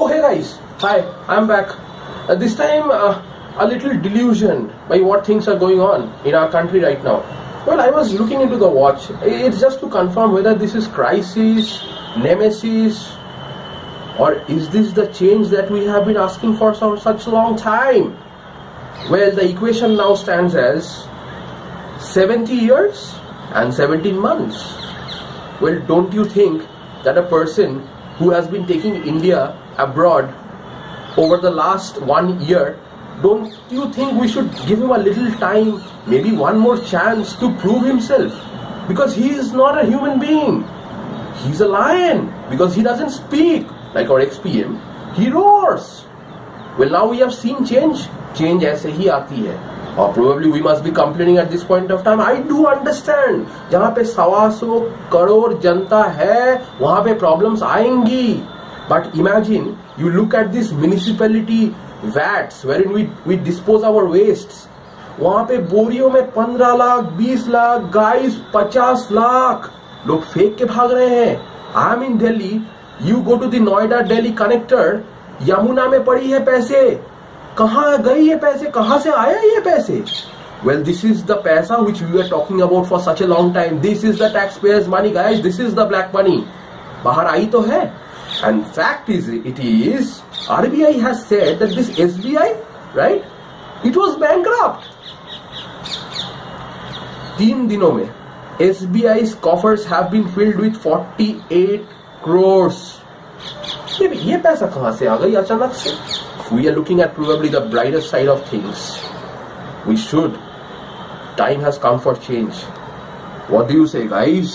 Oh, hey guys. Hi, I'm back. Uh, this time, uh, a little delusioned by what things are going on in our country right now. Well, I was looking into the watch. It's just to confirm whether this is crisis, nemesis, or is this the change that we have been asking for for such a long time? Well, the equation now stands as 70 years and 17 months. Well, don't you think that a person who has been taking India abroad over the last one year, don't you think we should give him a little time, maybe one more chance to prove himself? Because he is not a human being. He's a lion because he doesn't speak like our XPM. He roars. Well, now we have seen change. Change ऐसे ही आती है और probably we must be complaining at this point of time I do understand जहाँ पे सवा सौ करोड़ जनता है, वहाँ पे प्रॉब्लम्स आएँगी. But imagine you look at this municipality what's where in we dispose our waste वहाँ पे बोरियों में पंद्रह लाख, बीस लाख, गाइस पचास लाख लोग फेंक के भाग रहे हैं। I am in Delhi you go to the Noida Delhi connector Yamuna में पड़ी है पैसे। कहा गई ये पैसे? कहाँ से आया ये पैसे? Well this is the paisa which we are talking about for such a long time this is the tax payers money guys this is the black money बाहर आई तो है। And fact is it is RBI has said that this SBI right it was bankrupt तीन दिनों में S B I coffers have been filled with 48 crores ये पैसा कहाँ से आ गई अचानक से? We are looking at probably the brighter side of things we should time has come for change what do you say guys